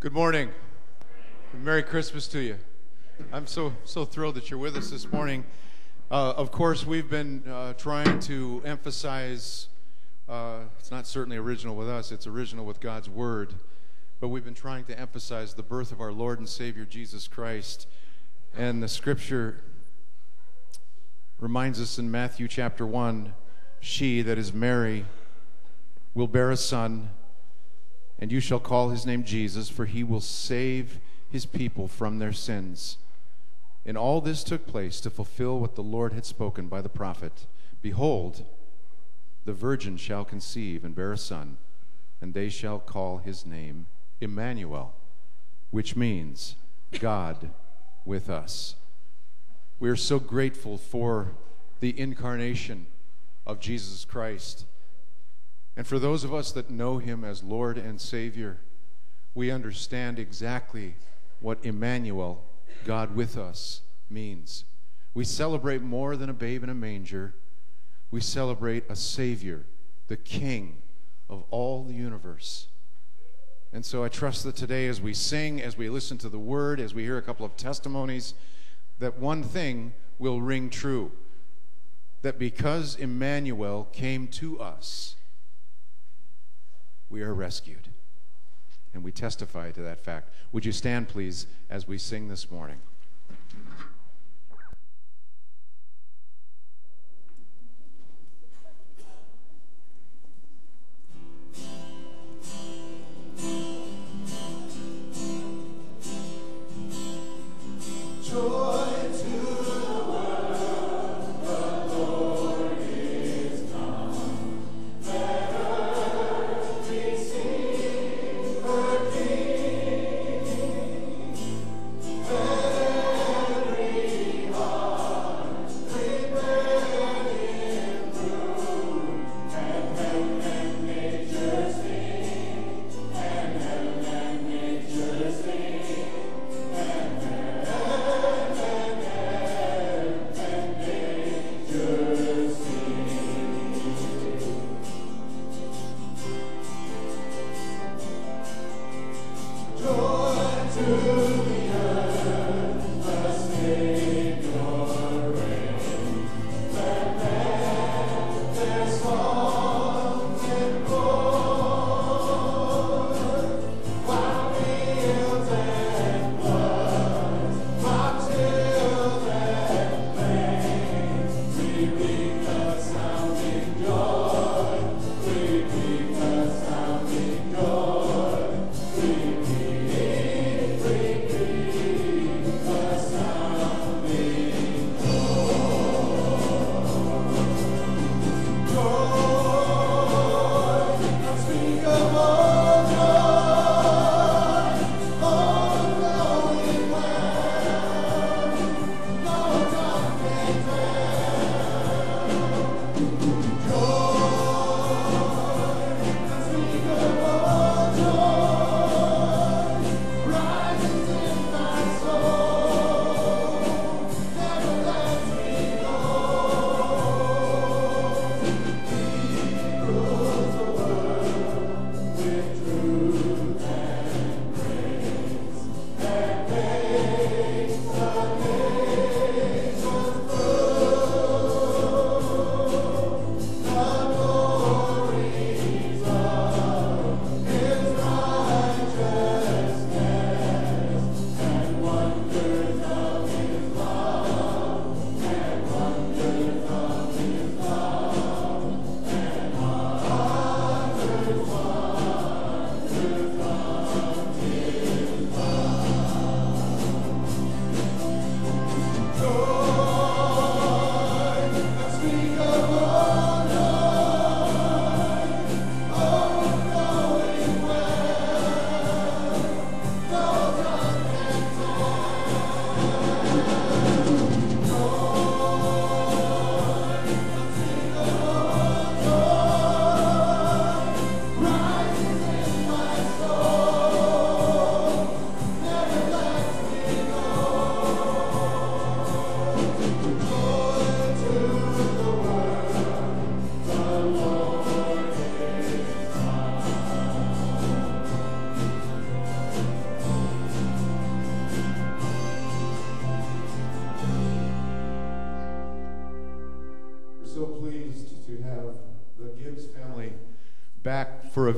Good morning. Merry Christmas to you. I'm so so thrilled that you're with us this morning. Uh, of course, we've been uh, trying to emphasize. Uh, it's not certainly original with us; it's original with God's Word. But we've been trying to emphasize the birth of our Lord and Savior Jesus Christ, and the Scripture reminds us in Matthew chapter one: "She that is Mary will bear a son." And you shall call his name Jesus, for he will save his people from their sins. And all this took place to fulfill what the Lord had spoken by the prophet Behold, the virgin shall conceive and bear a son, and they shall call his name Emmanuel, which means God with us. We are so grateful for the incarnation of Jesus Christ. And for those of us that know him as Lord and Savior, we understand exactly what Emmanuel, God with us, means. We celebrate more than a babe in a manger. We celebrate a Savior, the King of all the universe. And so I trust that today, as we sing, as we listen to the word, as we hear a couple of testimonies, that one thing will ring true that because Emmanuel came to us, we are rescued. And we testify to that fact. Would you stand, please, as we sing this morning?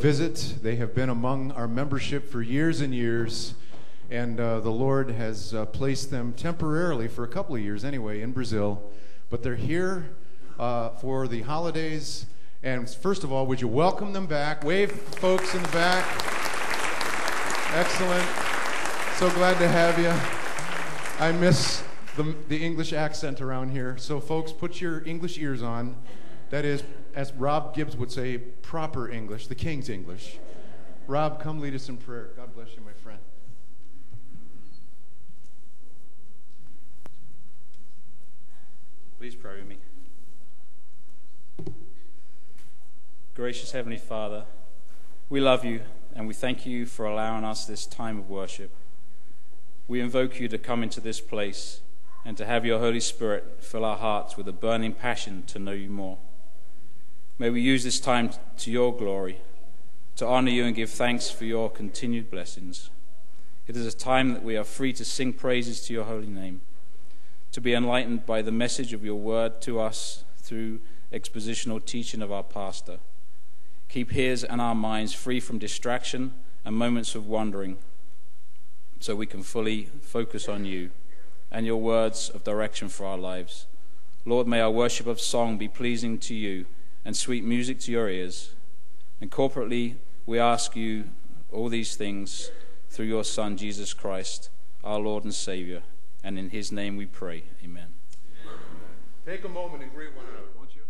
Visit. They have been among our membership for years and years, and uh, the Lord has uh, placed them temporarily for a couple of years anyway in Brazil. But they're here uh, for the holidays. And first of all, would you welcome them back? Wave, folks in the back. Excellent. So glad to have you. I miss the, the English accent around here. So, folks, put your English ears on. That is, as Rob Gibbs would say, proper English, the King's English. Rob, come lead us in prayer. God bless you, my friend. Please pray with me. Gracious Heavenly Father, we love you and we thank you for allowing us this time of worship. We invoke you to come into this place and to have your Holy Spirit fill our hearts with a burning passion to know you more. May we use this time to your glory, to honor you and give thanks for your continued blessings. It is a time that we are free to sing praises to your holy name, to be enlightened by the message of your word to us through expositional teaching of our pastor. Keep his and our minds free from distraction and moments of wandering so we can fully focus on you and your words of direction for our lives. Lord, may our worship of song be pleasing to you and sweet music to your ears. And corporately, we ask you all these things through your Son, Jesus Christ, our Lord and Savior. And in his name we pray. Amen. Take a moment and greet one another, won't you?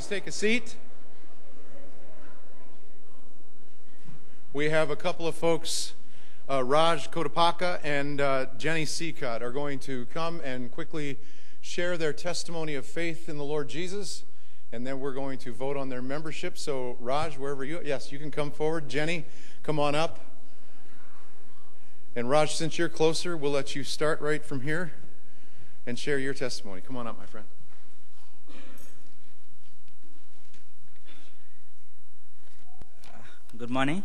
Please take a seat. We have a couple of folks, uh, Raj Kotapaka and uh, Jenny Seacott, are going to come and quickly share their testimony of faith in the Lord Jesus, and then we're going to vote on their membership. So, Raj, wherever you, yes, you can come forward. Jenny, come on up. And Raj, since you're closer, we'll let you start right from here and share your testimony. Come on up, my friend. Good morning.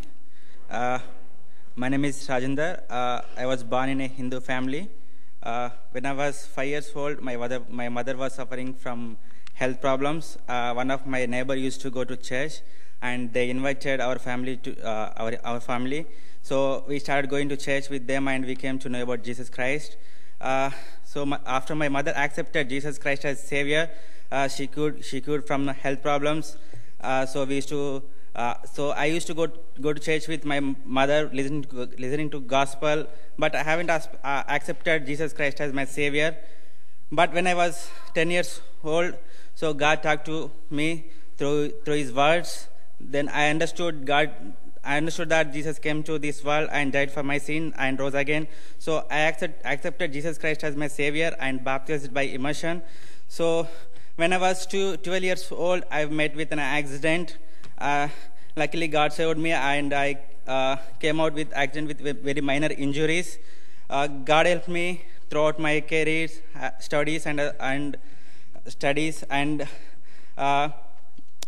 Uh, my name is Rajinder. Uh, I was born in a Hindu family. Uh, when I was five years old, my mother, my mother was suffering from health problems. Uh, one of my neighbor used to go to church, and they invited our family to uh, our our family. So we started going to church with them, and we came to know about Jesus Christ. Uh, so my, after my mother accepted Jesus Christ as Savior, she could she could from health problems. so we used to uh, so I used to go go to church with my mother, listening to, listening to gospel, but I haven't uh, accepted Jesus Christ as my savior. But when I was 10 years old, so God talked to me through through His words. Then I understood God. I understood that Jesus came to this world and died for my sin and rose again. So I accept, accepted Jesus Christ as my savior and baptized by immersion. So when I was two, 12 years old, I met with an accident uh, luckily, God saved me, and I uh, came out with accident with very minor injuries. Uh, God helped me throughout my career, uh, studies, and uh, and studies, and uh,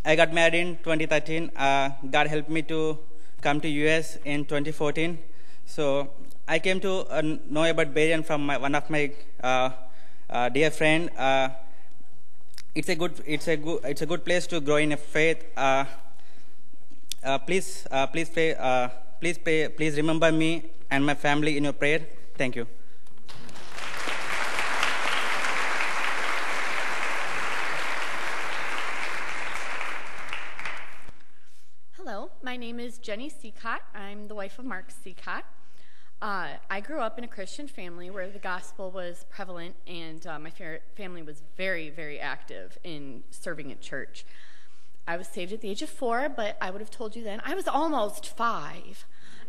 I got married in 2013. God helped me to come to US in 2014. So I came to know about Berean from my, one of my dear friend. it's a good, it's a good, it's a good place to grow in faith. Uh, please, uh, please pray, uh, please pray, please remember me and my family in your prayer. Thank you. Hello, my name is Jenny Seacott. I'm the wife of Mark Seacott. Uh, I grew up in a Christian family where the gospel was prevalent, and uh, my fa- family was very, very active in serving at church. I was saved at the age of four, but I would have told you then I was almost five.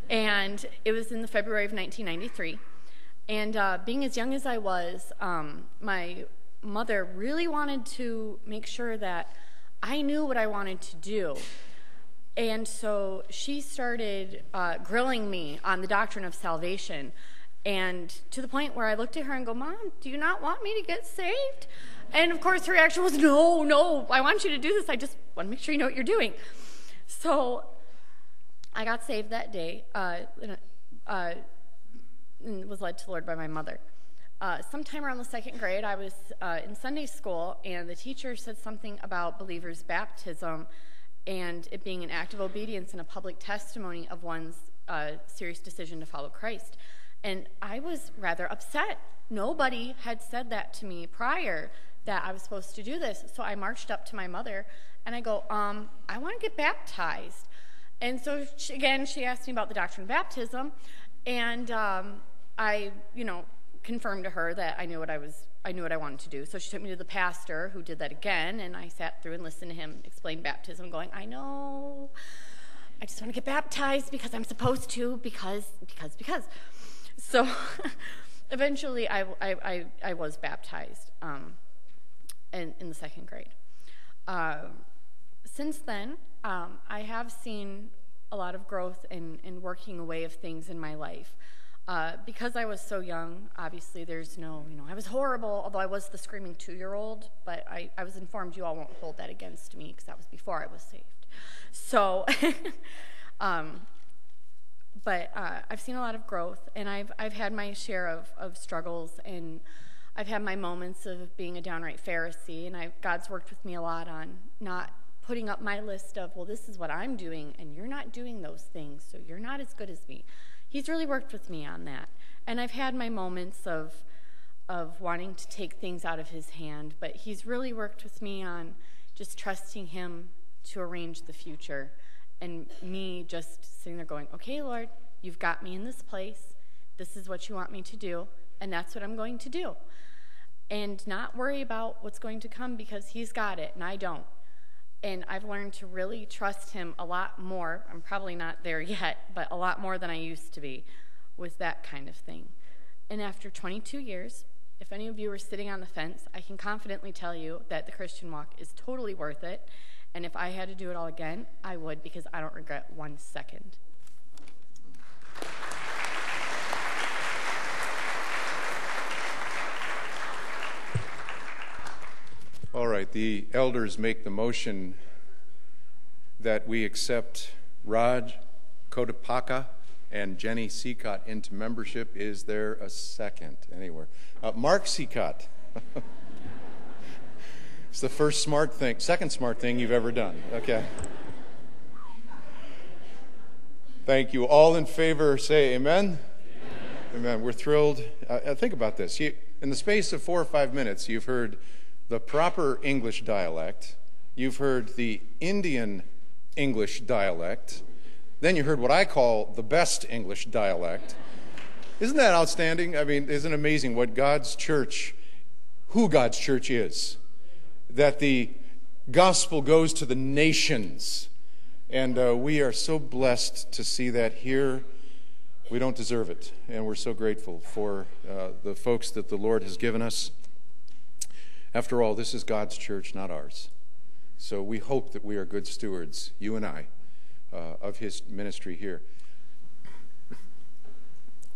And it was in the February of 1993. And uh, being as young as I was, um, my mother really wanted to make sure that I knew what I wanted to do. And so she started uh, grilling me on the doctrine of salvation. And to the point where I looked at her and go, Mom, do you not want me to get saved? And of course, her reaction was, No, no, I want you to do this. I just want to make sure you know what you're doing. So I got saved that day. Uh, uh, was led to the Lord by my mother. Uh, sometime around the second grade, I was uh, in Sunday school, and the teacher said something about believers' baptism and it being an act of obedience and a public testimony of one's uh, serious decision to follow Christ. And I was rather upset. Nobody had said that to me prior that I was supposed to do this. So I marched up to my mother and I go, um, I want to get baptized. And so she, again, she asked me about the doctrine of baptism, and um, I, you know, confirmed to her that I knew what I was I knew what I wanted to do. So she took me to the pastor who did that again, and I sat through and listened to him explain baptism, going, I know, I just want to get baptized because I'm supposed to, because, because, because. So eventually I, I, I, I, was baptized um, in, in the second grade. Uh, since then, um, I have seen a lot of growth in, in working away of things in my life. Uh, because I was so young, obviously there's no, you know, I was horrible, although I was the screaming two year old, but I, I was informed you all won't hold that against me because that was before I was saved. So, um, but uh, I've seen a lot of growth, and I've, I've had my share of, of struggles, and I've had my moments of being a downright Pharisee, and I, God's worked with me a lot on not putting up my list of, well, this is what I'm doing, and you're not doing those things, so you're not as good as me he's really worked with me on that. And I've had my moments of of wanting to take things out of his hand, but he's really worked with me on just trusting him to arrange the future and me just sitting there going, "Okay, Lord, you've got me in this place. This is what you want me to do, and that's what I'm going to do." And not worry about what's going to come because he's got it and I don't and I've learned to really trust him a lot more. I'm probably not there yet, but a lot more than I used to be with that kind of thing. And after 22 years, if any of you are sitting on the fence, I can confidently tell you that the Christian walk is totally worth it. And if I had to do it all again, I would because I don't regret one second. All right, the elders make the motion that we accept Raj Kodapaka and Jenny Seacott into membership. Is there a second anywhere? Uh, Mark Seacott. it's the first smart thing, second smart thing you've ever done. Okay. Thank you. All in favor say amen. Amen. amen. We're thrilled. Uh, uh think about this. You, in the space of four or five minutes, you've heard the proper English dialect, you've heard the Indian English dialect, then you heard what I call the best English dialect. Isn't that outstanding? I mean, isn't it amazing what God's church, who God's church is? That the gospel goes to the nations. And uh, we are so blessed to see that here. We don't deserve it. And we're so grateful for uh, the folks that the Lord has given us. After all, this is God's church, not ours. So we hope that we are good stewards, you and I, uh, of his ministry here.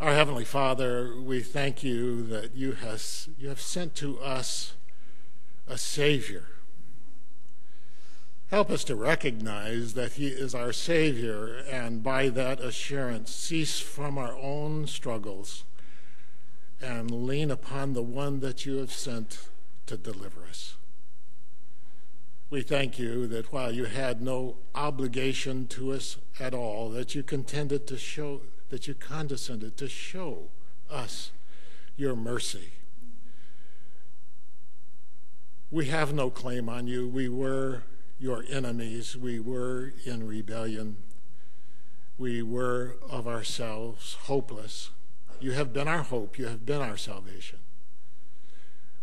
Our Heavenly Father, we thank you that you, has, you have sent to us a Savior. Help us to recognize that He is our Savior, and by that assurance, cease from our own struggles and lean upon the one that you have sent to deliver us. We thank you that while you had no obligation to us at all, that you contended to show, that you condescended to show us your mercy. We have no claim on you. We were your enemies. We were in rebellion. We were of ourselves hopeless. You have been our hope. You have been our salvation.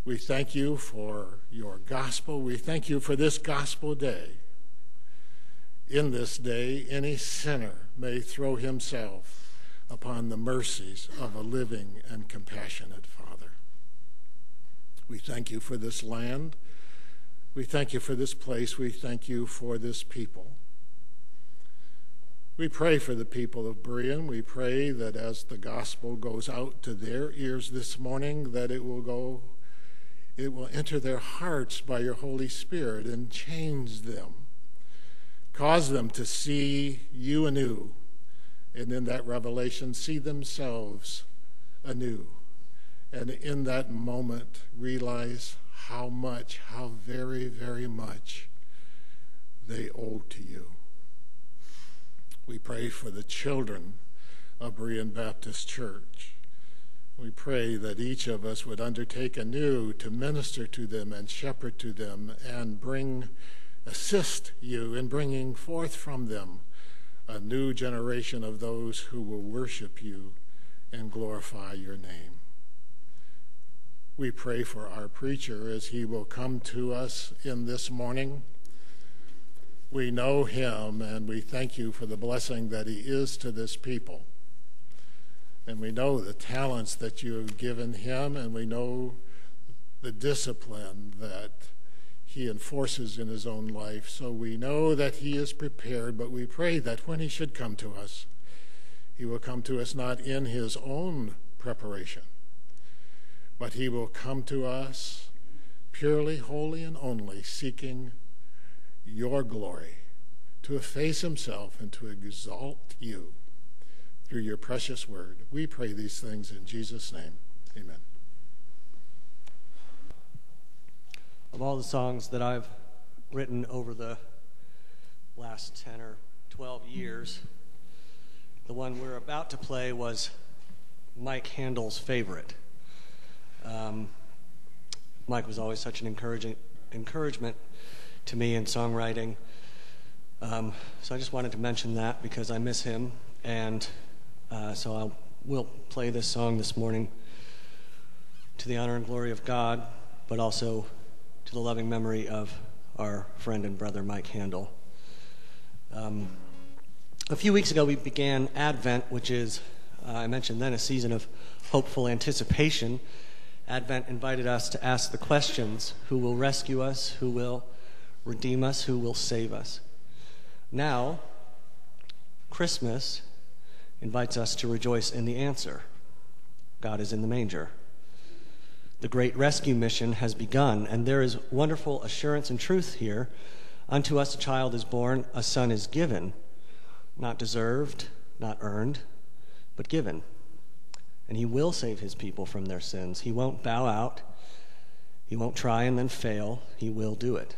We thank you for your gospel. We thank you for this gospel day. In this day, any sinner may throw himself upon the mercies of a living and compassionate Father. We thank you for this land. We thank you for this place. We thank you for this people. We pray for the people of Berean. We pray that as the gospel goes out to their ears this morning, that it will go, it will enter their hearts by your Holy Spirit and change them. Cause them to see you anew, and in that revelation, see themselves anew. And in that moment, realize how much, how very, very much they owe to you. We pray for the children of Berean Baptist Church. We pray that each of us would undertake anew to minister to them and shepherd to them and bring, assist you in bringing forth from them a new generation of those who will worship you and glorify your name. We pray for our preacher as he will come to us in this morning we know him and we thank you for the blessing that he is to this people. And we know the talents that you have given him, and we know the discipline that he enforces in his own life. So we know that he is prepared, but we pray that when he should come to us, he will come to us not in his own preparation, but he will come to us purely, wholly, and only seeking your glory, to efface himself and to exalt you through your precious word. We pray these things in Jesus' name. Amen. Of all the songs that I've written over the last 10 or 12 years, the one we're about to play was Mike Handel's favorite. Um, Mike was always such an encouraging encouragement to me in songwriting. Um, so I just wanted to mention that because I miss him, and uh, so I will play this song this morning to the honor and glory of God, but also to the loving memory of our friend and brother Mike Handel. Um, a few weeks ago, we began Advent, which is, uh, I mentioned then, a season of hopeful anticipation. Advent invited us to ask the questions who will rescue us, who will redeem us, who will save us. Now, Christmas invites us to rejoice in the answer God is in the manger. The great rescue mission has begun, and there is wonderful assurance and truth here. Unto us a child is born, a son is given, not deserved, not earned, but given. And he will save his people from their sins. He won't bow out, he won't try and then fail, he will do it.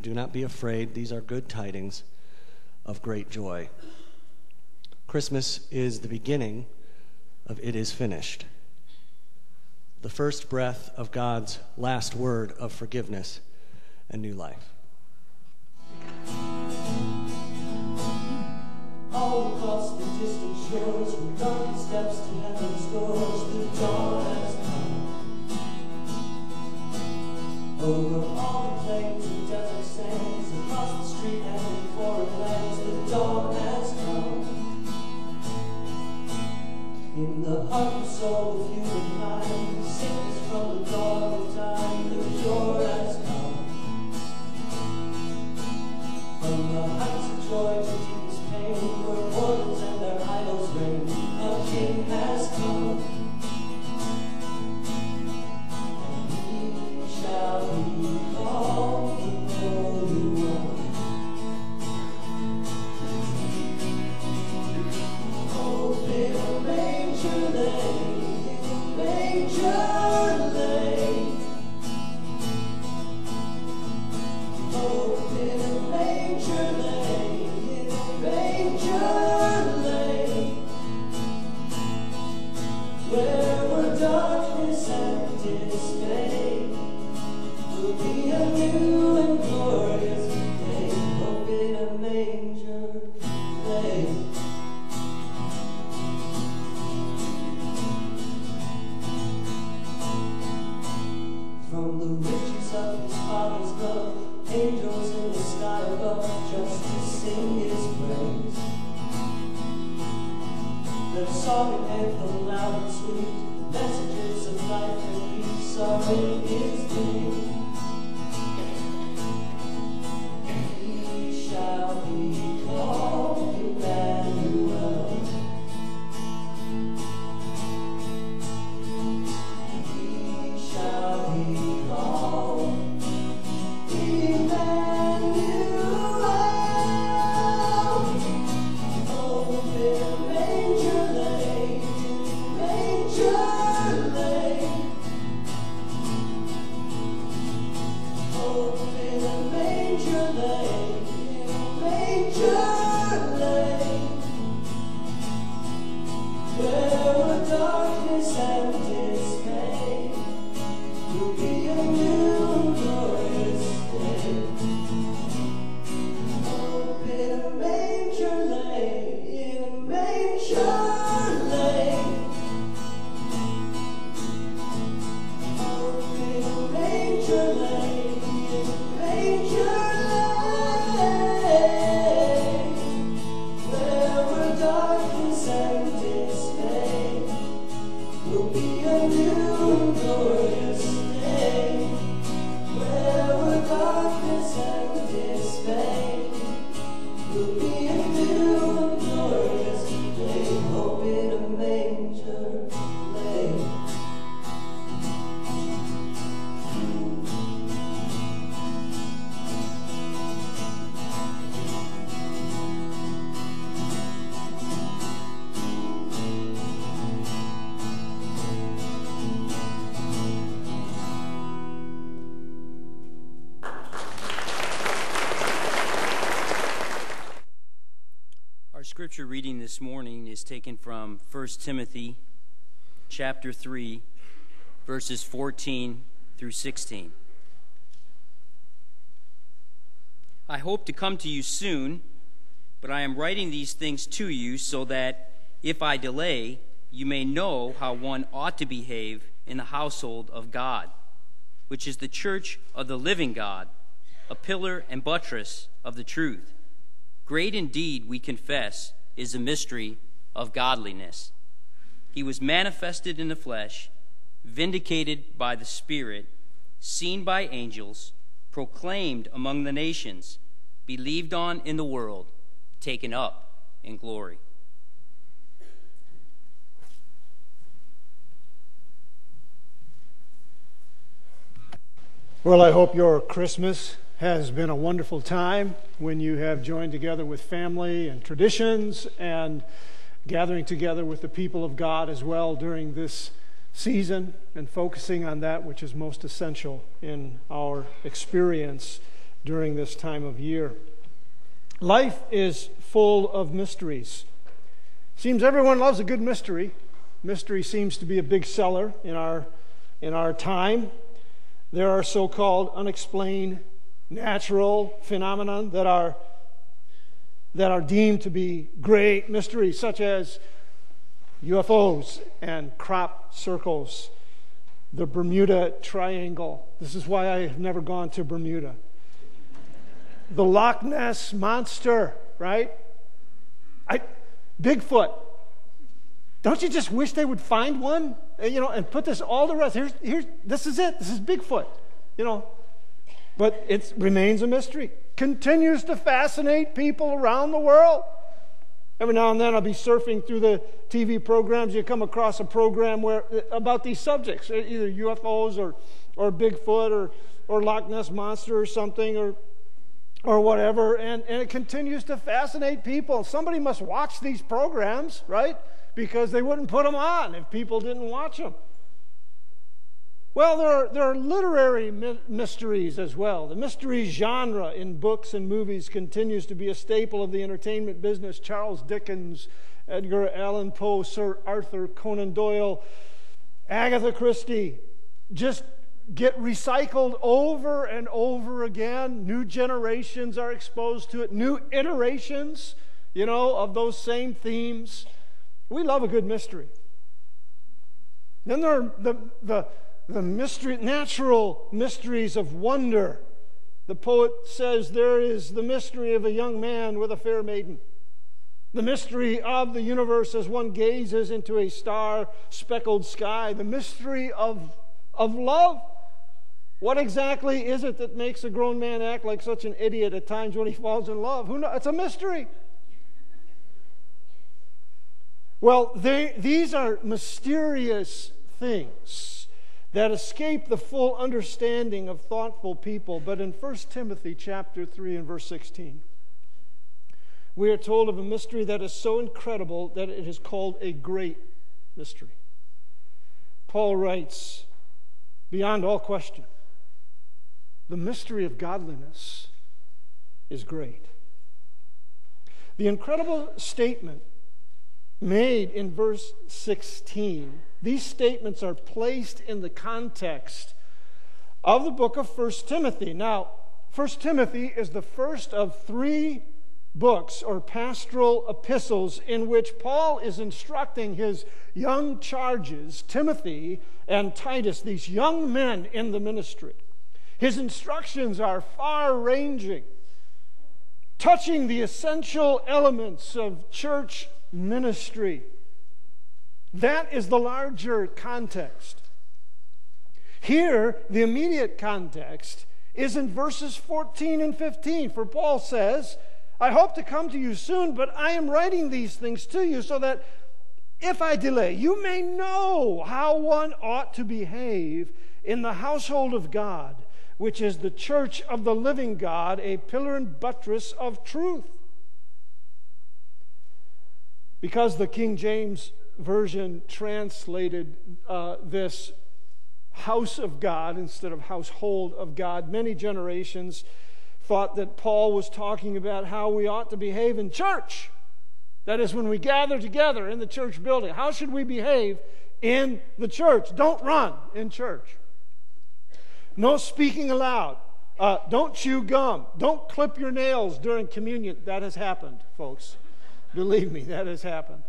Do not be afraid. These are good tidings of great joy. Christmas is the beginning of it is finished. The first breath of God's last word of forgiveness and new life. All across the distant shores, from steps to heaven's doors, the dawn has come. Over all the plains In the heart and soul of human humankind, sickness from the dawn of time, the cure has come. From the heights of joy manger lay, 1 Timothy chapter 3 verses 14 through 16. I hope to come to you soon, but I am writing these things to you so that if I delay, you may know how one ought to behave in the household of God, which is the church of the living God, a pillar and buttress of the truth. Great indeed, we confess, is the mystery of godliness. He was manifested in the flesh, vindicated by the Spirit, seen by angels, proclaimed among the nations, believed on in the world, taken up in glory. Well, I hope your Christmas has been a wonderful time when you have joined together with family and traditions and gathering together with the people of God as well during this season and focusing on that which is most essential in our experience during this time of year. Life is full of mysteries. Seems everyone loves a good mystery. Mystery seems to be a big seller in our in our time. There are so-called unexplained natural phenomena that are that are deemed to be great mysteries, such as UFOs and crop circles, the Bermuda Triangle. This is why I have never gone to Bermuda. The Loch Ness Monster, right? I, Bigfoot. Don't you just wish they would find one, uh, you know, and put this all to rest? Here's, here's, this is it. This is Bigfoot, you know. But it remains a mystery. Continues to fascinate people around the world. Every now and then I'll be surfing through the TV programs. You come across a program where about these subjects, uh, either UFOs or, or Bigfoot or, or Loch Ness Monster or something or, or whatever. And, and it continues to fascinate people. Somebody must watch these programs, right? Because they wouldn't put them on if people didn't watch them. Well, there are, there are literary my- mysteries as well. The mystery genre in books and movies continues to be a staple of the entertainment business. Charles Dickens, Edgar Allan Poe, Sir Arthur Conan Doyle, Agatha Christie just get recycled over and over again. New generations are exposed to it, new iterations, you know, of those same themes. We love a good mystery. Then there are the, the, the mystery, natural mysteries of wonder The poet says there is the mystery of a young man with a fair maiden. The mystery of the universe as one gazes into a star speckled sky. The mystery of, of love. What exactly is it that makes a grown man act like such an idiot at times when he falls in love? Who knows? It's a mystery. Well, they, these are mysterious things that escape the full understanding of thoughtful people. But in 1 Timothy chapter 3 and verse 16, we are told of a mystery that is so incredible that it is called a great mystery. Paul writes, beyond all question, the mystery of godliness is great. The incredible statement made in verse 16, these statements are placed in the context of the book of 1 Timothy. Now, 1 Timothy is the first of three books or pastoral epistles in which Paul is instructing his young charges, Timothy and Titus, these young men in the ministry. His instructions are far ranging, touching the essential elements of church ministry. That is the larger context. Here, the immediate context is in verses 14 and 15, for Paul says, I hope to come to you soon, but I am writing these things to you so that if I delay, you may know how one ought to behave in the household of God, which is the church of the living God, a pillar and buttress of truth. Because the King James Version translated uh, this house of God instead of household of God, many generations thought that Paul was talking about how we ought to behave in church. That is, when we gather together in the church building, how should we behave in the church? Don't run in church. No speaking aloud. Uh, don't chew gum. Don't clip your nails during communion. That has happened, folks. Believe me, that has happened.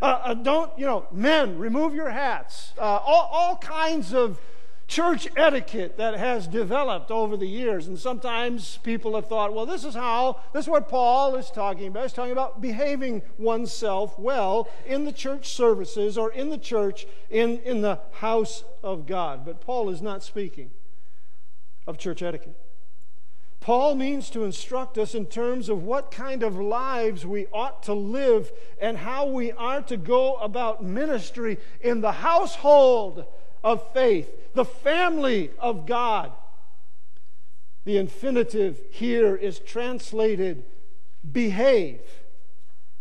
Uh, uh, don't, you know, men, remove your hats. Uh, all, all kinds of church etiquette that has developed over the years. And sometimes people have thought, well, this is how, this is what Paul is talking about. He's talking about behaving oneself well in the church services or in the church, in, in the house of God. But Paul is not speaking of church etiquette. Paul means to instruct us in terms of what kind of lives we ought to live and how we are to go about ministry in the household of faith, the family of God. The infinitive here is translated behave.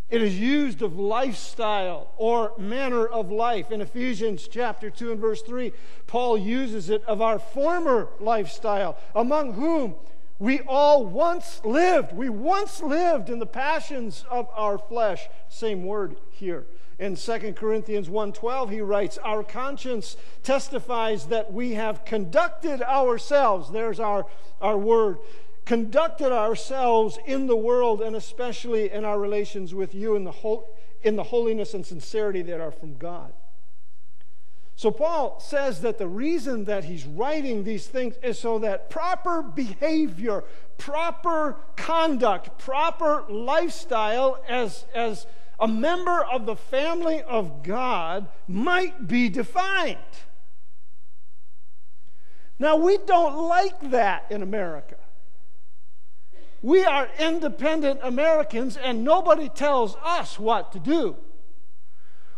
It is used of lifestyle or manner of life. In Ephesians chapter 2 and verse 3, Paul uses it of our former lifestyle, among whom we all once lived. We once lived in the passions of our flesh. Same word here. In 2 Corinthians 1:12 he writes, "Our conscience testifies that we have conducted ourselves, there's our, our word, conducted ourselves in the world and especially in our relations with you in the, whole, in the holiness and sincerity that are from God." So Paul says that the reason that he's writing these things is so that proper behavior, proper conduct, proper lifestyle as, as a member of the family of God might be defined. Now, we don't like that in America. We are independent Americans, and nobody tells us what to do.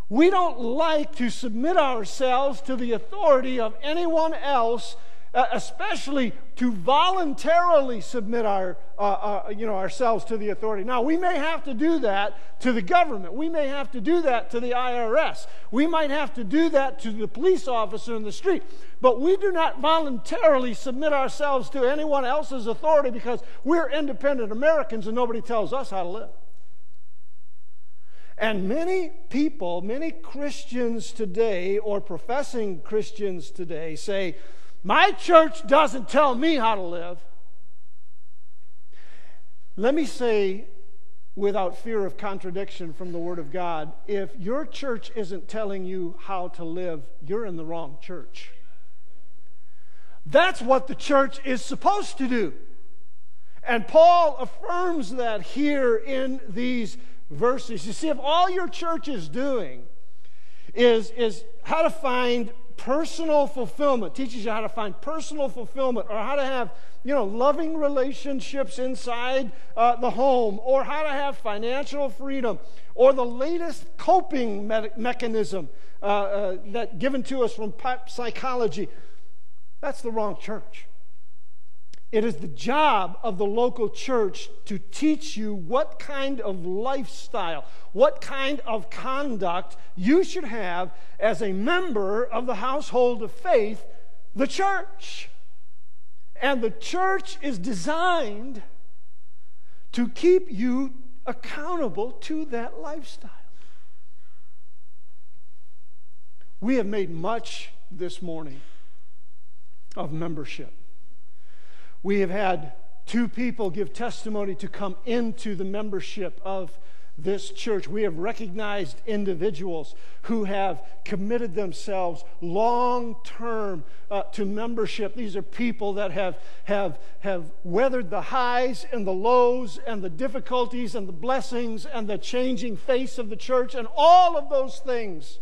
We don't like to submit ourselves to the authority of anyone else uh, especially to voluntarily submit our, uh, uh, you know, ourselves to the authority. Now, we may have to do that to the government. We may have to do that to the IRS. We might have to do that to the police officer in the street. But we do not voluntarily submit ourselves to anyone else's authority because we're independent Americans and nobody tells us how to live. And many people, many Christians today, or professing Christians today, say, my church doesn't tell me how to live. Let me say, without fear of contradiction from the Word of God, if your church isn't telling you how to live, you're in the wrong church. That's what the church is supposed to do. And Paul affirms that here in these verses. You see, if all your church is doing is, is how to find personal fulfillment, teaches you how to find personal fulfillment, or how to have you know loving relationships inside uh, the home, or how to have financial freedom, or the latest coping me- mechanism uh, uh, that given to us from psychology. That's the wrong church. It is the job of the local church to teach you what kind of lifestyle, what kind of conduct you should have as a member of the household of faith, the church. And the church is designed to keep you accountable to that lifestyle. We have made much this morning of membership. We have had two people give testimony to come into the membership of this church. We have recognized individuals who have committed themselves long term uh, to membership. These are people that have, have, have weathered the highs and the lows and the difficulties and the blessings and the changing face of the church and all of those things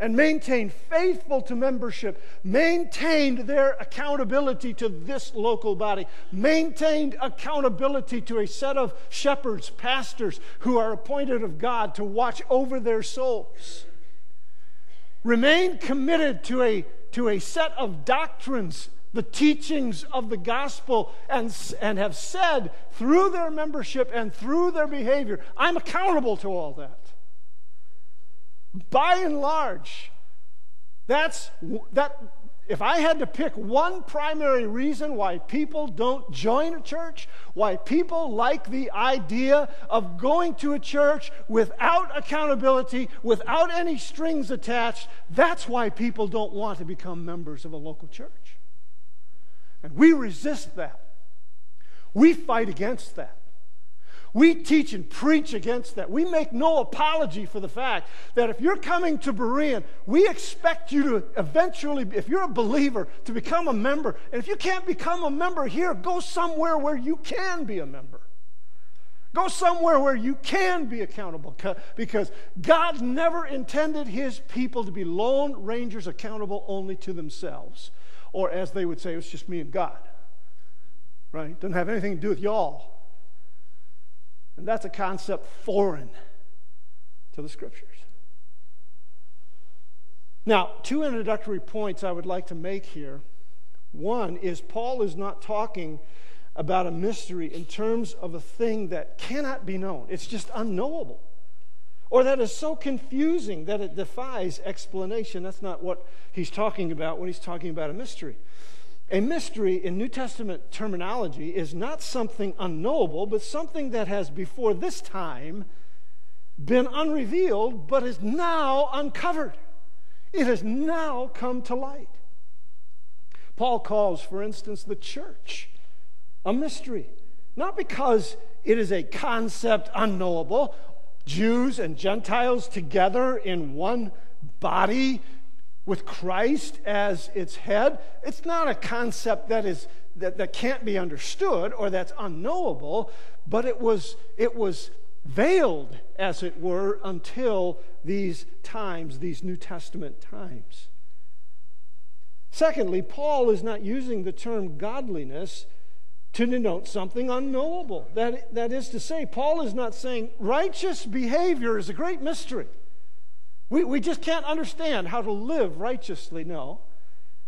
and maintained faithful to membership, maintained their accountability to this local body, maintained accountability to a set of shepherds, pastors who are appointed of God to watch over their souls, remained committed to a, to a set of doctrines. The teachings of the gospel, and, and have said through their membership and through their behavior, I'm accountable to all that by and large, that's that. If I had to pick one primary reason why people don't join a church, why people like the idea of going to a church without accountability, without any strings attached, that's why people don't want to become members of a local church. And we resist that. We fight against that. We teach and preach against that. We make no apology for the fact that if you're coming to Berean, we expect you to eventually, if you're a believer, to become a member. And if you can't become a member here, go somewhere where you can be a member. Go somewhere where you can be accountable because God never intended his people to be lone rangers accountable only to themselves. Or as they would say, it's just me and God. Right? Doesn't have anything to do with y'all. And that's a concept foreign to the scriptures. Now, two introductory points I would like to make here. One is Paul is not talking about a mystery in terms of a thing that cannot be known, it's just unknowable. Or that is so confusing that it defies explanation. That's not what he's talking about when he's talking about a mystery. A mystery in New Testament terminology is not something unknowable, but something that has before this time been unrevealed, but is now uncovered. It has now come to light. Paul calls, for instance, the church a mystery, not because it is a concept unknowable, Jews and Gentiles together in one body with Christ as its head, it's not a concept that is that, that can't be understood or that's unknowable, but it was it was veiled, as it were, until these times, these New Testament times. Secondly, Paul is not using the term godliness to denote something unknowable. That, that is to say, Paul is not saying righteous behavior is a great mystery. We, we just can't understand how to live righteously. No,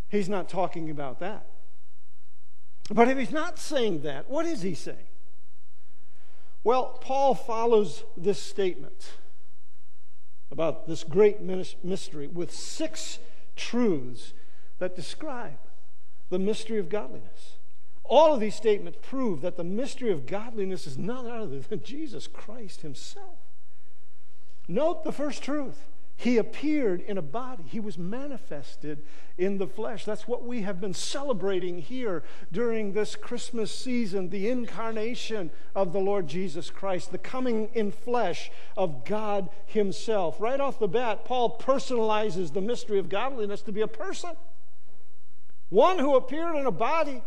he's not talking about that. But if he's not saying that, what is he saying? Well, Paul follows this statement about this great mystery with six truths that describe the mystery of godliness. All of these statements prove that the mystery of godliness is none other than Jesus Christ himself. Note the first truth he appeared in a body. He was manifested in the flesh. That's what we have been celebrating here during this Christmas season the incarnation of the Lord Jesus Christ, the coming in flesh of God Himself. Right off the bat, Paul personalizes the mystery of godliness to be a person. one who appeared in a body.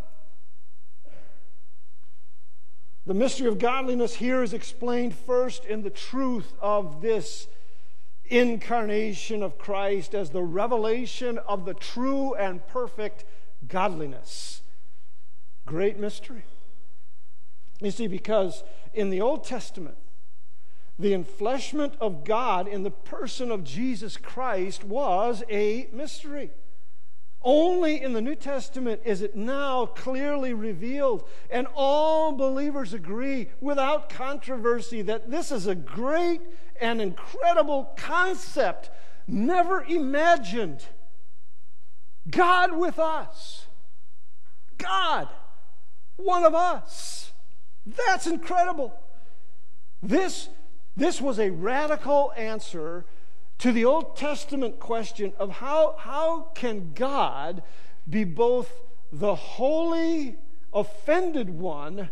The mystery of godliness here is explained first in the truth of this incarnation of Christ as the revelation of the true and perfect godliness. Great mystery. You see, because in the Old Testament, the enfleshment of God in the person of Jesus Christ was a mystery. Only in the New Testament is it now clearly revealed, and all believers agree without controversy that this is a great and incredible concept never imagined. God with us. God, one of us. That's incredible. This, this was a radical answer to the Old Testament question of how, how can God be both the holy, offended one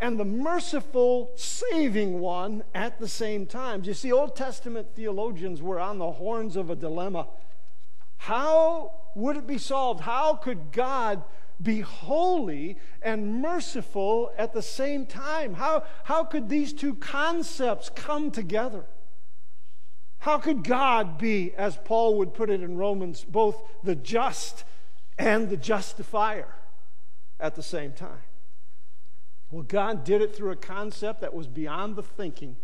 and the merciful, saving one at the same time. You see, Old Testament theologians were on the horns of a dilemma. How would it be solved? How could God be holy and merciful at the same time? How, how could these two concepts come together? How could God be, as Paul would put it in Romans, both the just and the justifier at the same time? Well, God did it through a concept that was beyond the thinking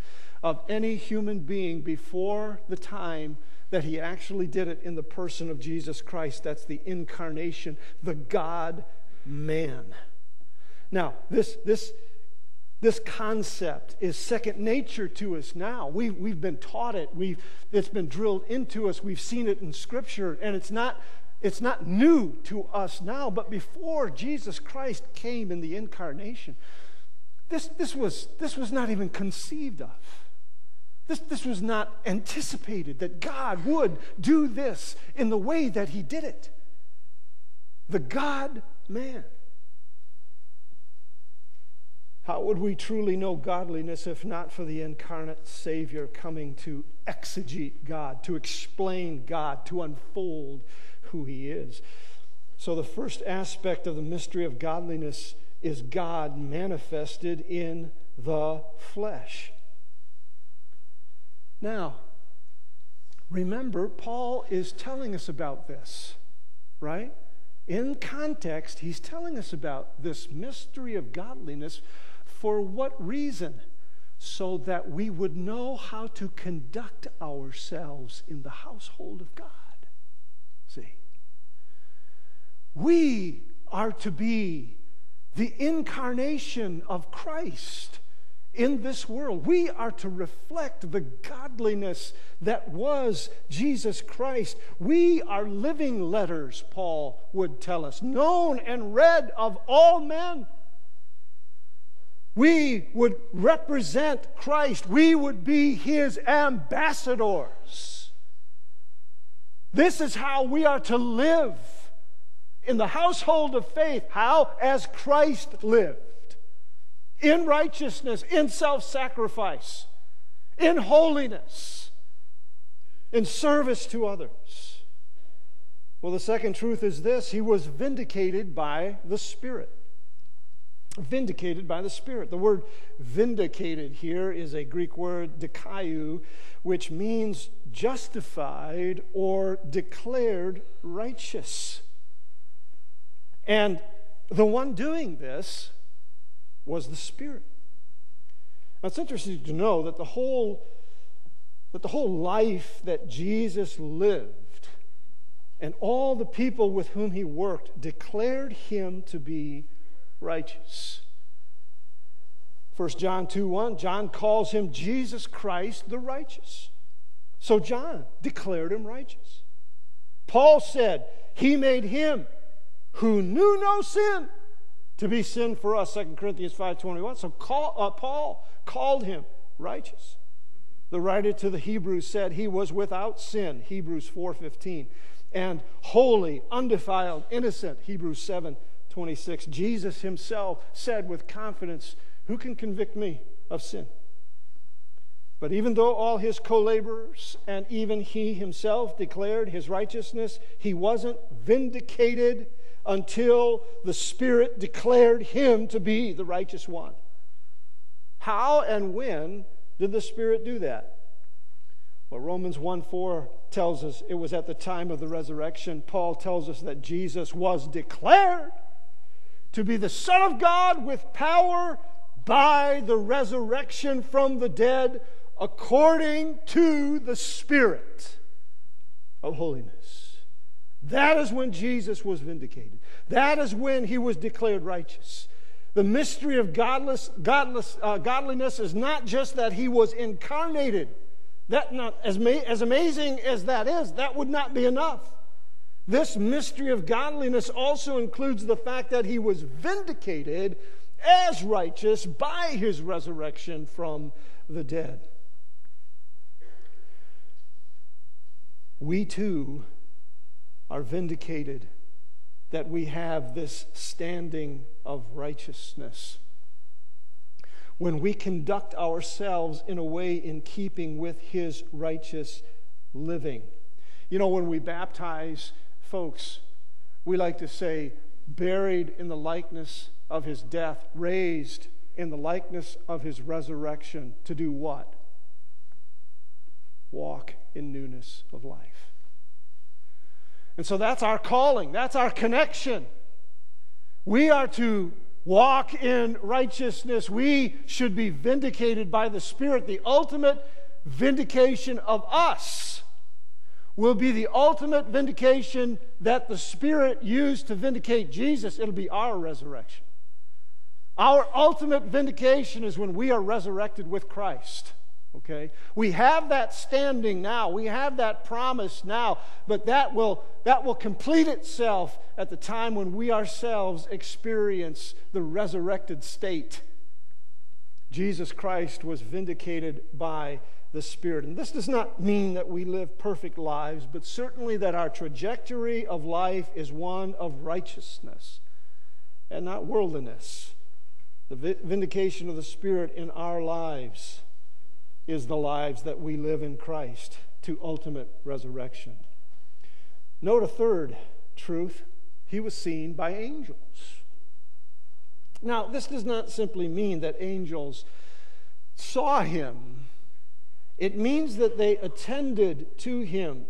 of any human being before the time that he actually did it in the person of Jesus Christ. That's the incarnation, the God man. Now, this, this, this concept is second nature to us now. We, we've been taught it, we've, it's been drilled into us, we've seen it in Scripture, and it's not, it's not new to us now. But before Jesus Christ came in the incarnation, this, this, was, this was not even conceived of. This, this was not anticipated that God would do this in the way that He did it. The God man. How would we truly know godliness if not for the incarnate Savior coming to exegete God, to explain God, to unfold who He is? So, the first aspect of the mystery of godliness is God manifested in the flesh. Now, remember, Paul is telling us about this, right? In context, he's telling us about this mystery of godliness for what reason? So that we would know how to conduct ourselves in the household of God. See? We are to be the incarnation of Christ in this world. We are to reflect the godliness that was Jesus Christ. We are living letters, Paul would tell us, known and read of all men we would represent Christ, we would be his ambassadors. This is how we are to live in the household of faith. How? As Christ lived in righteousness, in self sacrifice, in holiness, in service to others. Well, the second truth is this He was vindicated by the Spirit vindicated by the Spirit. The word vindicated here is a Greek word, dikaiou, which means justified or declared righteous. And the one doing this was the Spirit. Now it's interesting to know that the whole that the whole life that Jesus lived and all the people with whom he worked declared him to be righteous. 1 John 2 1, John calls him Jesus Christ the righteous. So John declared him righteous. Paul said, He made him who knew no sin to be sin for us, 2 Corinthians 5.21. So call, uh, Paul called him righteous. The writer to the Hebrews said he was without sin, Hebrews 4.15. And holy, undefiled, innocent, Hebrews 7 26, Jesus himself said with confidence, Who can convict me of sin? But even though all his co laborers and even he himself declared his righteousness, he wasn't vindicated until the Spirit declared him to be the righteous one. How and when did the Spirit do that? Well, Romans 1 4 tells us it was at the time of the resurrection. Paul tells us that Jesus was declared to be the Son of God with power by the resurrection from the dead according to the Spirit of holiness. That is when Jesus was vindicated. That is when he was declared righteous. The mystery of godless, godless, uh, godliness is not just that he was incarnated. That not as, ma- as amazing as that is, that would not be enough. This mystery of godliness also includes the fact that he was vindicated as righteous by his resurrection from the dead. We too are vindicated that we have this standing of righteousness. When we conduct ourselves in a way in keeping with his righteous living. You know, when we baptize folks, we like to say, buried in the likeness of his death, raised in the likeness of his resurrection, to do what? Walk in newness of life. And so that's our calling, that's our connection. We are to walk in righteousness. We should be vindicated by the Spirit. The ultimate vindication of us will be the ultimate vindication that the Spirit used to vindicate Jesus. It'll be our resurrection. Our ultimate vindication is when we are resurrected with Christ. Okay? We have that standing now. We have that promise now, but that will that will complete itself at the time when we ourselves experience the resurrected state. Jesus Christ was vindicated by the Spirit. And this does not mean that we live perfect lives, but certainly that our trajectory of life is one of righteousness and not worldliness. The vindication of the Spirit in our lives is the lives that we live in Christ to ultimate resurrection. Note a third truth he was seen by angels. Now, this does not simply mean that angels saw him, it means that they attended to him.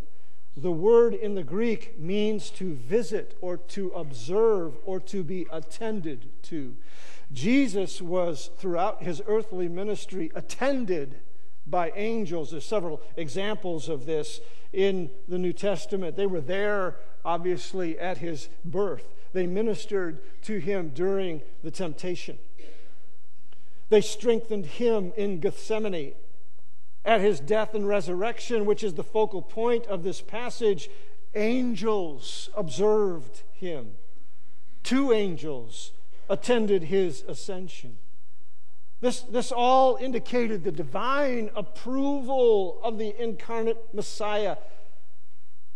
The word in the Greek means to visit or to observe or to be attended to. Jesus was, throughout his earthly ministry, attended by angels. There's several examples of this in the New Testament. They were there, obviously, at his birth. They ministered to him during the temptation. They strengthened him in Gethsemane at his death and resurrection, which is the focal point of this passage. Angels observed him. Two angels attended his ascension. This, this all indicated the divine approval of the incarnate Messiah.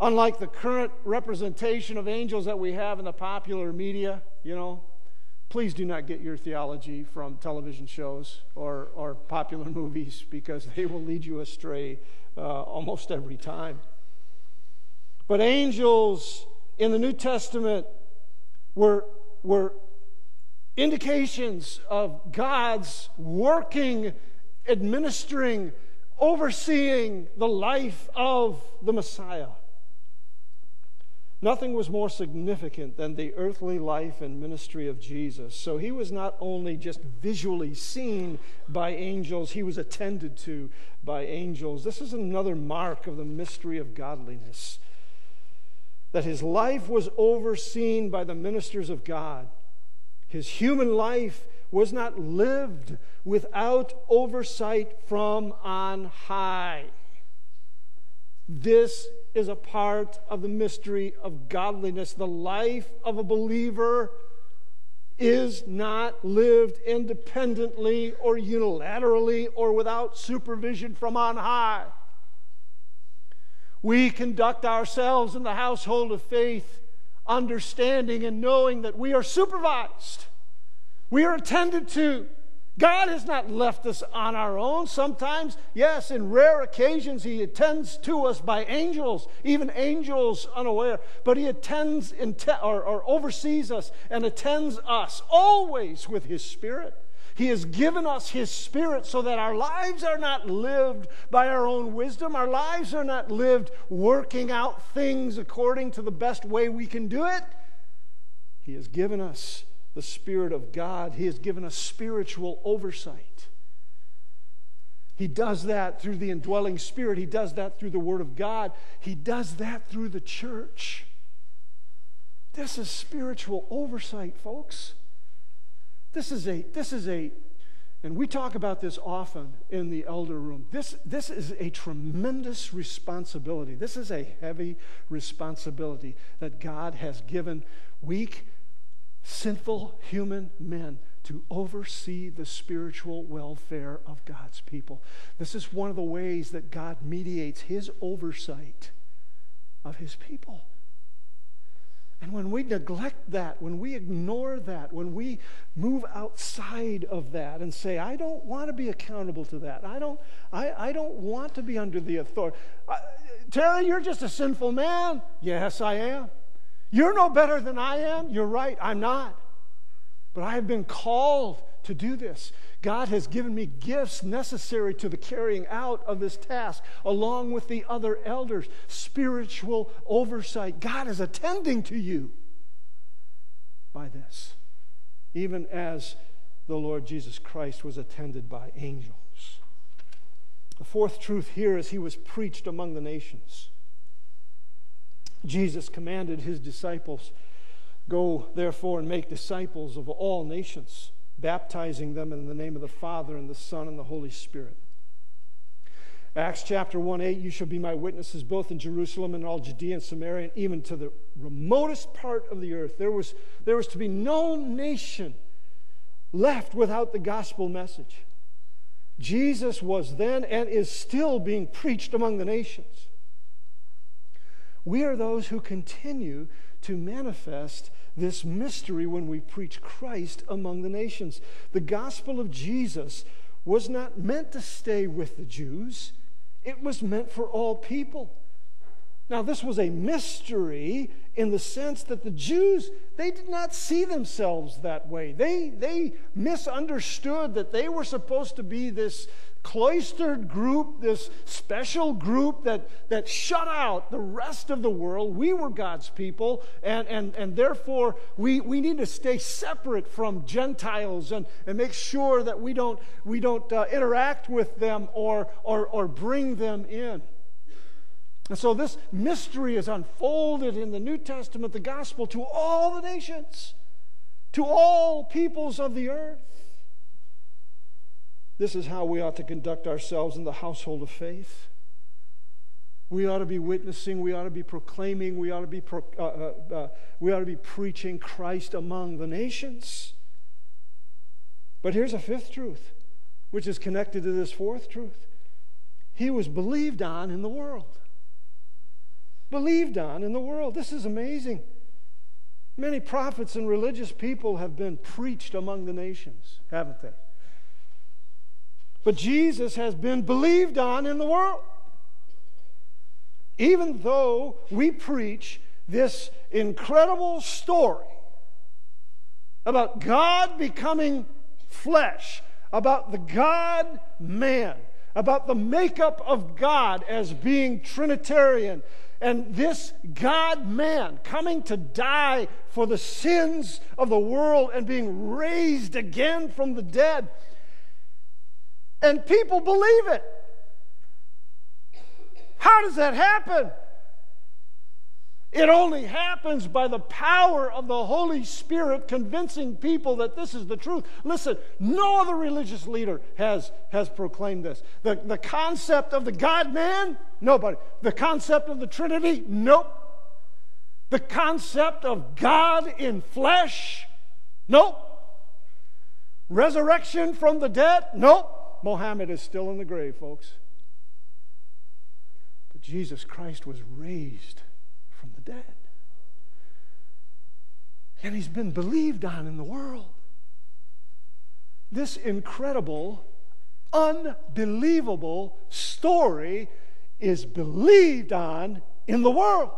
Unlike the current representation of angels that we have in the popular media, you know, please do not get your theology from television shows or, or popular movies because they will lead you astray uh, almost every time. But angels in the New Testament were, were indications of God's working, administering, overseeing the life of the Messiah. Nothing was more significant than the earthly life and ministry of Jesus. So he was not only just visually seen by angels, he was attended to by angels. This is another mark of the mystery of godliness that his life was overseen by the ministers of God. His human life was not lived without oversight from on high. This is a part of the mystery of godliness. The life of a believer is not lived independently or unilaterally or without supervision from on high. We conduct ourselves in the household of faith understanding and knowing that we are supervised, we are attended to, God has not left us on our own. Sometimes, yes, in rare occasions, He attends to us by angels, even angels unaware. But He attends or, or oversees us and attends us always with His Spirit. He has given us His Spirit so that our lives are not lived by our own wisdom. Our lives are not lived working out things according to the best way we can do it. He has given us the Spirit of God, He has given us spiritual oversight. He does that through the indwelling Spirit, He does that through the Word of God, He does that through the church. This is spiritual oversight, folks. This is a, this is a, and we talk about this often in the elder room. This, this is a tremendous responsibility. This is a heavy responsibility that God has given weak sinful human men to oversee the spiritual welfare of God's people. This is one of the ways that God mediates his oversight of his people. And when we neglect that, when we ignore that, when we move outside of that and say, I don't want to be accountable to that, I don't, I, I don't want to be under the authority. Uh, Terry, you're just a sinful man. Yes, I am. You're no better than I am. You're right, I'm not. But I have been called to do this. God has given me gifts necessary to the carrying out of this task, along with the other elders. Spiritual oversight. God is attending to you by this, even as the Lord Jesus Christ was attended by angels. The fourth truth here is he was preached among the nations. Jesus commanded his disciples, Go therefore and make disciples of all nations, baptizing them in the name of the Father and the Son and the Holy Spirit. Acts chapter 1 8, you shall be my witnesses both in Jerusalem and all Judea and Samaria, and even to the remotest part of the earth. There was, there was to be no nation left without the gospel message. Jesus was then and is still being preached among the nations. We are those who continue to manifest this mystery when we preach Christ among the nations. The gospel of Jesus was not meant to stay with the Jews, it was meant for all people. Now, this was a mystery in the sense that the Jews, they did not see themselves that way. They, they misunderstood that they were supposed to be this, cloistered group, this special group that, that shut out the rest of the world. We were God's people, and, and, and therefore we, we need to stay separate from Gentiles and, and make sure that we don't, we don't uh, interact with them or, or, or bring them in. And so this mystery is unfolded in the New Testament, the gospel, to all the nations, to all peoples of the earth. This is how we ought to conduct ourselves in the household of faith. We ought to be witnessing, we ought to be proclaiming, we ought to be, pro, uh, uh, uh, we ought to be preaching Christ among the nations. But here's a fifth truth, which is connected to this fourth truth. He was believed on in the world. Believed on in the world. This is amazing. Many prophets and religious people have been preached among the nations, haven't they? But Jesus has been believed on in the world. Even though we preach this incredible story about God becoming flesh, about the God man, about the makeup of God as being Trinitarian, and this God man coming to die for the sins of the world and being raised again from the dead and people believe it. How does that happen? It only happens by the power of the Holy Spirit convincing people that this is the truth. Listen, no other religious leader has, has proclaimed this. The, the concept of the God man, nobody. The concept of the Trinity, nope. The concept of God in flesh, nope. Resurrection from the dead, nope. Mohammed is still in the grave, folks. But Jesus Christ was raised from the dead. And he's been believed on in the world. this incredible, unbelievable story is believed on in the world.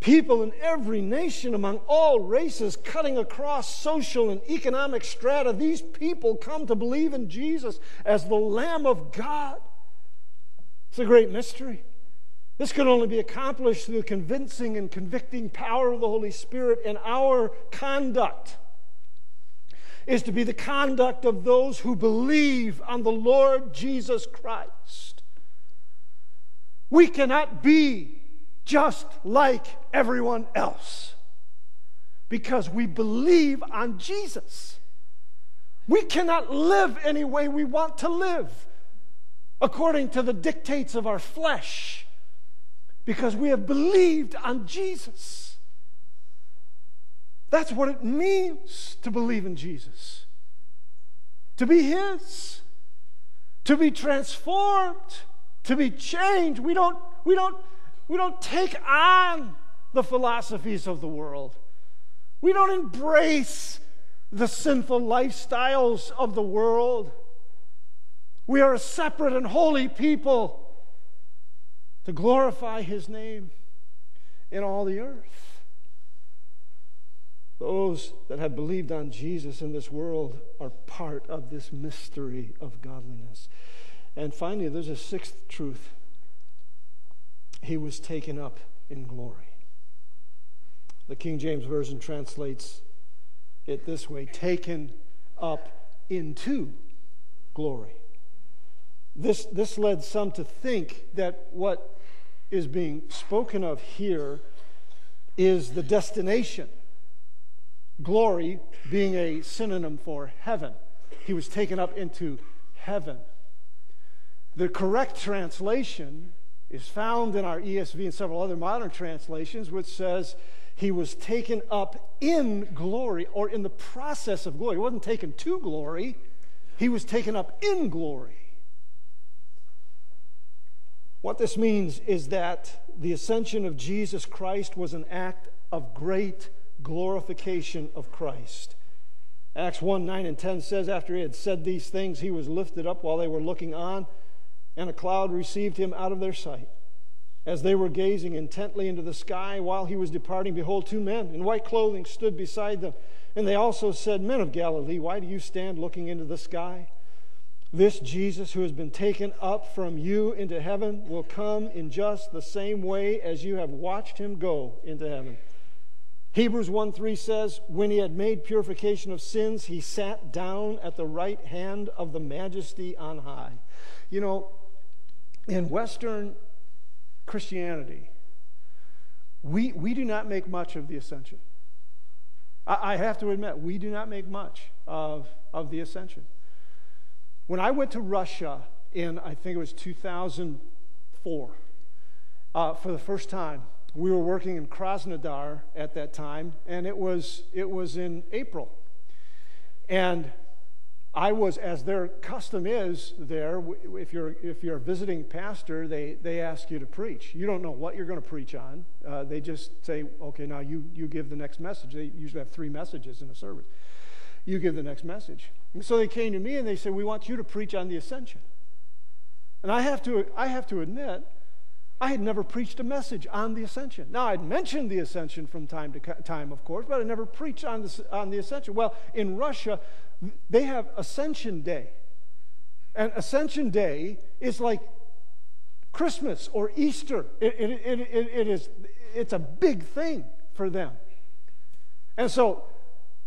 People in every nation, among all races, cutting across social and economic strata, these people come to believe in Jesus as the Lamb of God. It's a great mystery. This can only be accomplished through the convincing and convicting power of the Holy Spirit, and our conduct is to be the conduct of those who believe on the Lord Jesus Christ. We cannot be just like everyone else because we believe on Jesus. We cannot live any way we want to live according to the dictates of our flesh because we have believed on Jesus. That's what it means to believe in Jesus, to be His, to be transformed, to be changed. We don't, we don't, we don't take on the philosophies of the world. We don't embrace the sinful lifestyles of the world. We are a separate and holy people to glorify his name in all the earth. Those that have believed on Jesus in this world are part of this mystery of godliness. And finally, there's a sixth truth. He was taken up in glory. The King James Version translates it this way taken up into glory. This, this led some to think that what is being spoken of here is the destination. Glory being a synonym for heaven. He was taken up into heaven. The correct translation is found in our ESV and several other modern translations, which says he was taken up in glory or in the process of glory. He wasn't taken to glory, he was taken up in glory. What this means is that the ascension of Jesus Christ was an act of great glorification of Christ. Acts 1 9 and 10 says, After he had said these things, he was lifted up while they were looking on, and a cloud received him out of their sight. As they were gazing intently into the sky while he was departing, behold, two men in white clothing stood beside them. And they also said, Men of Galilee, why do you stand looking into the sky? This Jesus who has been taken up from you into heaven will come in just the same way as you have watched him go into heaven. Hebrews 1 3 says, When he had made purification of sins, he sat down at the right hand of the majesty on high. You know, in Western Christianity, we, we do not make much of the ascension. I, I have to admit, we do not make much of, of the ascension. When I went to Russia in, I think it was 2004, uh, for the first time, we were working in Krasnodar at that time, and it was, it was in April. And I was, as their custom is there, if you're, if you're a visiting pastor, they, they ask you to preach. You don't know what you're going to preach on. Uh, they just say, okay, now you, you give the next message. They usually have three messages in a service. You give the next message. And so they came to me and they said, We want you to preach on the ascension. And I have to, I have to admit, I had never preached a message on the ascension. Now, I'd mentioned the ascension from time to time, of course, but I never preached on the, on the ascension. Well, in Russia, they have Ascension Day. And Ascension Day is like Christmas or Easter. It, it, it, it, it is, it's a big thing for them. And so,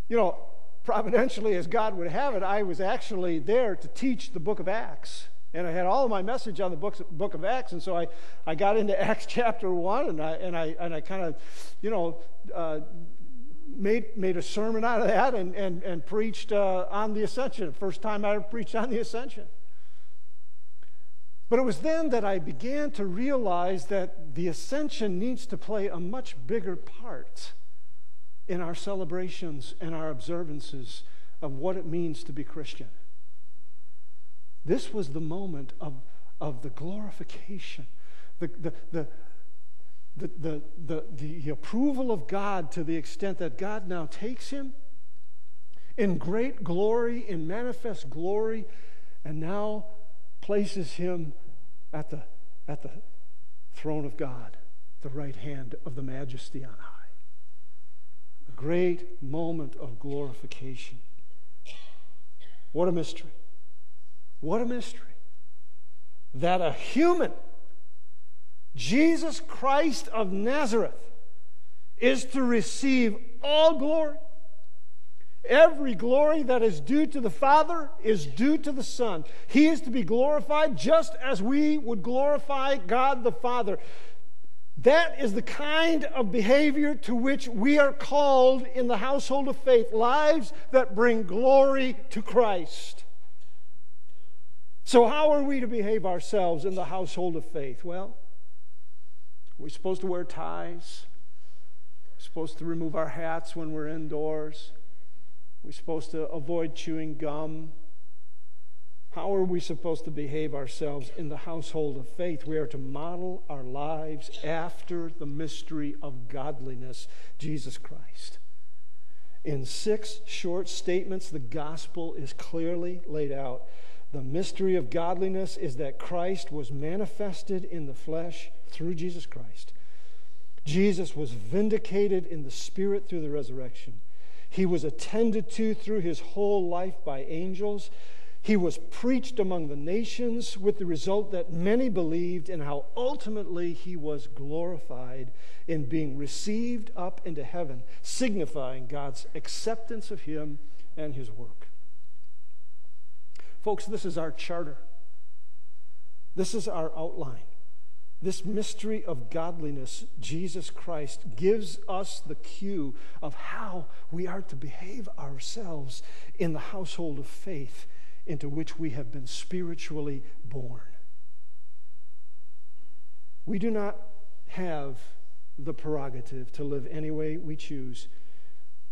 you know, providentially, as God would have it, I was actually there to teach the book of Acts. And I had all my message on the book, book of Acts. And so I, I got into Acts chapter 1 and I, and I, and I kind of, you know, uh, made, made a sermon out of that and, and, and preached uh, on the ascension. First time I ever preached on the ascension. But it was then that I began to realize that the ascension needs to play a much bigger part in our celebrations and our observances of what it means to be Christian. This was the moment of, of the glorification, the, the, the, the, the, the, the approval of God to the extent that God now takes him in great glory, in manifest glory, and now places him at the, at the throne of God, the right hand of the majesty on high. A great moment of glorification. What a mystery. What a mystery. That a human, Jesus Christ of Nazareth, is to receive all glory. Every glory that is due to the Father is due to the Son. He is to be glorified just as we would glorify God the Father. That is the kind of behavior to which we are called in the household of faith lives that bring glory to Christ. So, how are we to behave ourselves in the household of faith? Well, we're supposed to wear ties, we're supposed to remove our hats when we're indoors, we're supposed to avoid chewing gum. How are we supposed to behave ourselves in the household of faith? We are to model our lives after the mystery of godliness, Jesus Christ. In six short statements, the gospel is clearly laid out. The mystery of godliness is that Christ was manifested in the flesh through Jesus Christ. Jesus was vindicated in the spirit through the resurrection. He was attended to through his whole life by angels. He was preached among the nations with the result that many believed, and how ultimately he was glorified in being received up into heaven, signifying God's acceptance of him and his work. Folks, this is our charter. This is our outline. This mystery of godliness, Jesus Christ, gives us the cue of how we are to behave ourselves in the household of faith into which we have been spiritually born. We do not have the prerogative to live any way we choose.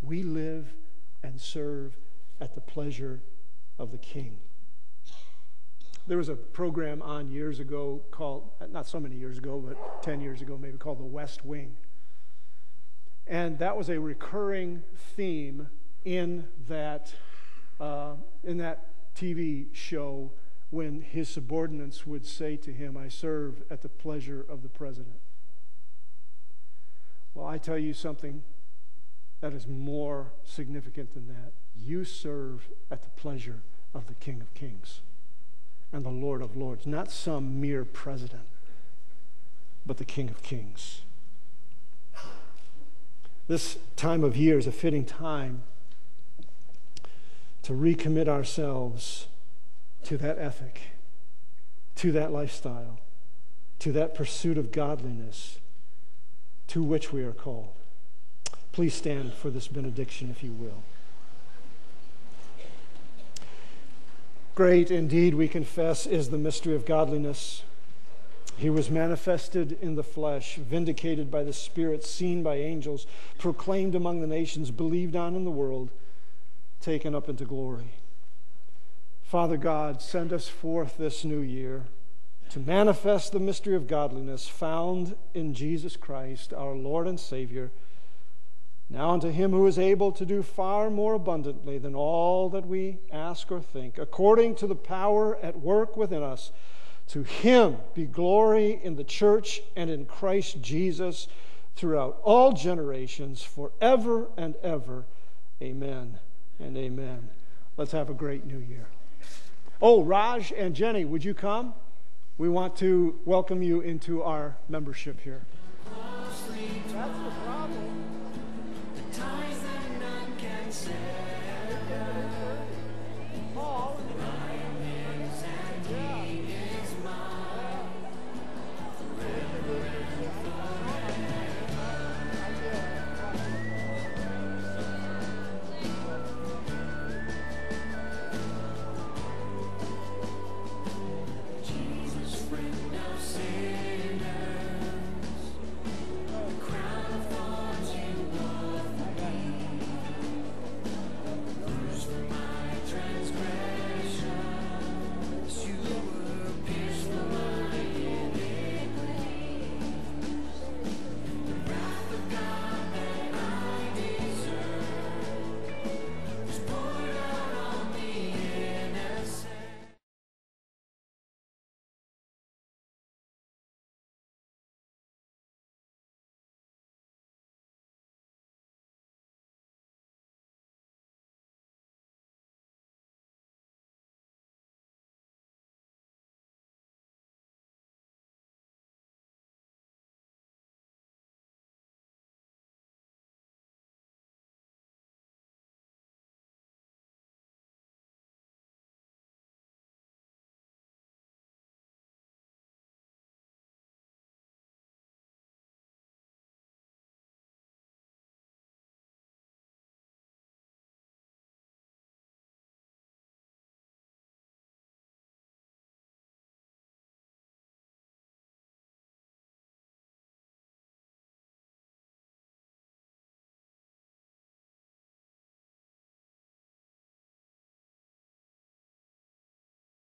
We live and serve at the pleasure of the King. There was a program on years ago called, not so many years ago, but 10 years ago maybe, called The West Wing. And that was a recurring theme in that, uh, in that TV show when his subordinates would say to him, I serve at the pleasure of the president. Well, I tell you something that is more significant than that. You serve at the pleasure of the King of Kings and the Lord of Lords, not some mere president, but the King of Kings. This time of year is a fitting time to recommit ourselves to that ethic, to that lifestyle, to that pursuit of godliness to which we are called. Please stand for this benediction, if you will. Great indeed, we confess, is the mystery of godliness. He was manifested in the flesh, vindicated by the Spirit, seen by angels, proclaimed among the nations, believed on in the world, taken up into glory. Father God, send us forth this new year to manifest the mystery of godliness found in Jesus Christ, our Lord and Savior now unto him who is able to do far more abundantly than all that we ask or think, according to the power at work within us, to him be glory in the church and in Christ Jesus throughout all generations, forever and ever. Amen and amen. Let's have a great new year. Oh, Raj and Jenny, would you come? We want to welcome you into our membership here.